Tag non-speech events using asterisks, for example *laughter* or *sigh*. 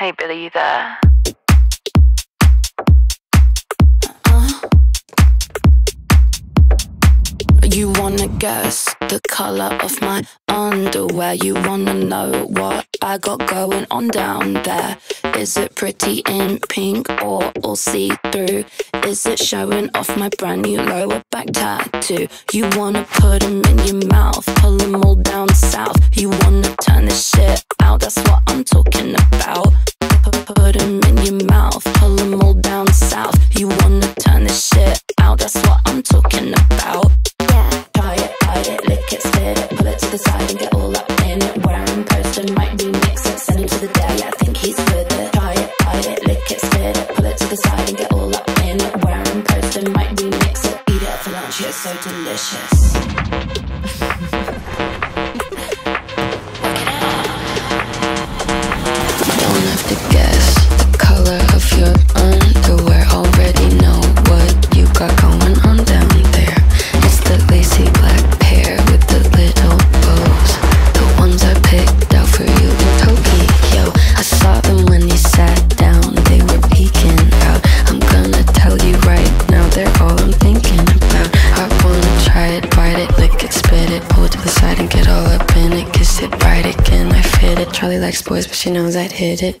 Hey Billie, you there? Uh-huh. You wanna guess the color of my underwear? You wanna know what I got going on down there? Is it pretty in pink or all see through? Is it showing off my brand new lower back tattoo? You wanna put them in your mouth, pull them all down south. You wanna turn this shit out, that's what I'm talking about. Lick it, to the side and get all up in it. Wearing poster might remix it, eat it for lunch, it's so delicious. *laughs* right again, I fit it. Charli likes boys, but she knows I'd hit it.